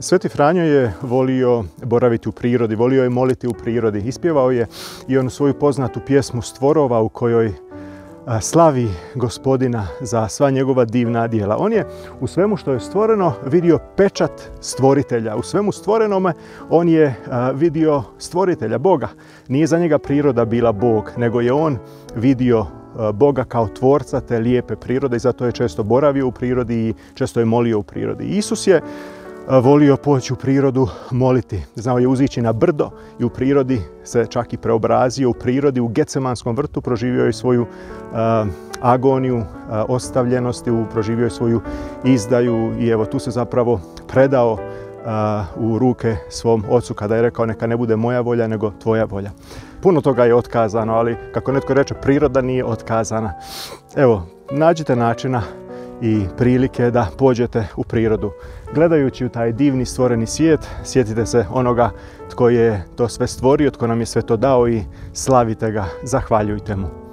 Sveti Franjo je volio boraviti u prirodi, volio je moliti u prirodi. Ispjevao je i onu svoju poznatu pjesmu Stvorova u kojoj slavi gospodina za sva njegova divna djela. On je u svemu što je stvoreno vidio pečat stvoritelja. U svemu stvorenome on je vidio stvoritelja, Boga. Nije za njega priroda bila Bog, nego je on vidio Boga kao tvorca te lijepe prirode i zato je često boravio u prirodi i često je molio u prirodi. Isus je volio poći u prirodu moliti. Znao je uzići na brdo i u prirodi se čak i preobrazio. U prirodi, u Gecemanskom vrtu proživio je svoju agoniju, ostavljenosti, proživio je svoju izdaju i evo tu se zapravo predao u ruke svom ocu kada je rekao neka ne bude moja volja nego tvoja volja. Puno toga je otkazano, ali kako netko reče priroda nije otkazana. Evo, nađite načina i prilike da pođete u prirodu. Gledajući u taj divni stvoreni svijet, sjetite se onoga tko je to sve stvorio, tko nam je sve to dao i slavite ga, zahvaljujte mu.